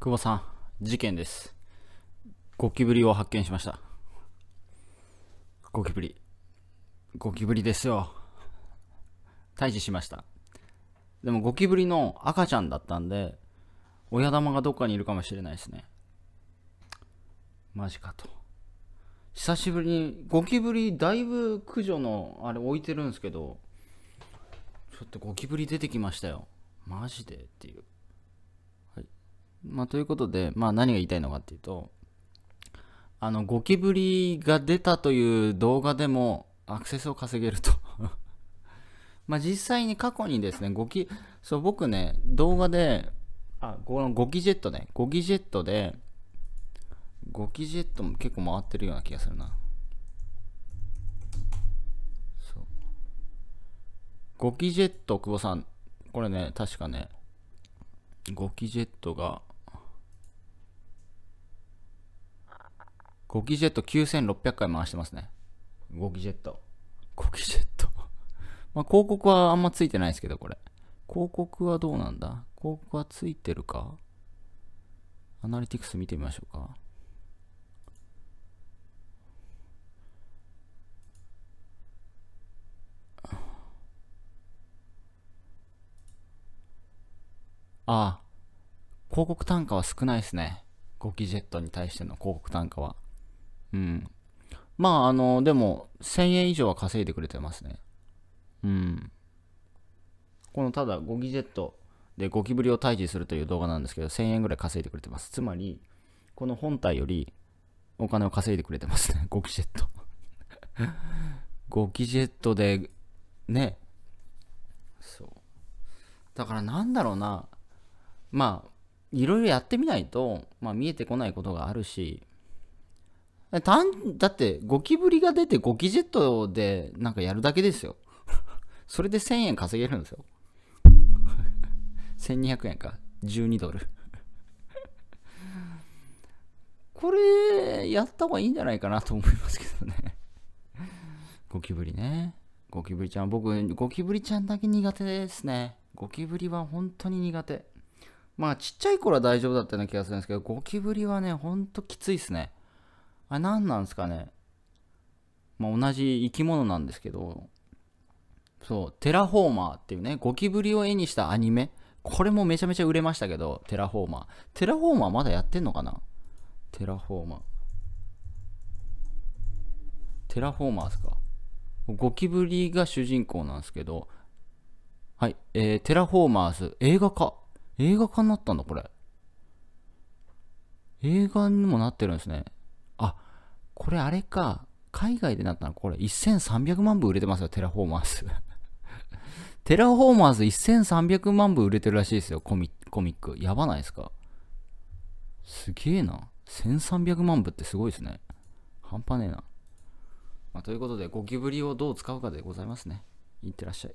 久保さん、事件です。ゴキブリを発見しました。ゴキブリ。ゴキブリですよ。退治しました。でもゴキブリの赤ちゃんだったんで、親玉がどっかにいるかもしれないですね。マジかと。久しぶりに、ゴキブリだいぶ駆除のあれ置いてるんですけど、ちょっとゴキブリ出てきましたよ。マジでっていう。まあ、ということで、まあ、何が言いたいのかっていうと、あの、ゴキブリが出たという動画でもアクセスを稼げると。まあ、実際に過去にですね、ゴキ、そう、僕ね、動画で、あ、このゴキジェットね、ゴキジェットで、ゴキジェットも結構回ってるような気がするな。そう。ゴキジェット、久保さん、これね、確かね、ゴキジェットが、ゴキジェット9600回回してますね。ゴキジェット。ゴキジェット。まあ、広告はあんまついてないですけど、これ。広告はどうなんだ？広告はついてるか？アナリティクス見てみましょうか。ああ、広告単価は少ないですね。ゴキジェットに対しての広告単価は。うん。まあ、あの、でも、1000円以上は稼いでくれてますね。うん。このただ、ゴキジェットでゴキブリを退治するという動画なんですけど、1000円ぐらい稼いでくれてます。つまり、この本体よりお金を稼いでくれてますね。ゴキジェット。ゴキジェットで、ね。そう。だからなんだろうな。まあ、いろいろやってみないと、まあ、見えてこないことがあるし、たんだって、ゴキブリが出てゴキジェットでなんかやるだけですよ。それで1000円稼げるんですよ。1200円か。12ドル。これ、やった方がいいんじゃないかなと思いますけどね。ゴキブリね。ゴキブリちゃん、僕、ゴキブリちゃんだけ苦手ですね。ゴキブリは本当に苦手。まあちっちゃい頃は大丈夫だったような気がするんですけど、ゴキブリはね、ほんときついっすね。あれ何なんですかね。まあ同じ生き物なんですけど、そう、テラフォーマーっていうね、ゴキブリを絵にしたアニメ。これもめちゃめちゃ売れましたけど、テラフォーマー。テラフォーマーまだやってんのかな？テラフォーマー。テラフォーマーですか？ゴキブリが主人公なんですけど、はい、えー、テラフォーマーズ映画化。映画化になったんだ、これ。映画にもなってるんですね。あ、これあれか。海外でなったの？これ1300万部売れてますよ、テラフォーマーズ。テラフォーマーズ1300万部売れてるらしいですよ、コミコミック。やばないですか？すげえな。1300万部ってすごいですね。半端ねえな。まあ、ということで、ゴキブリをどう使うかでございますね。いってらっしゃい。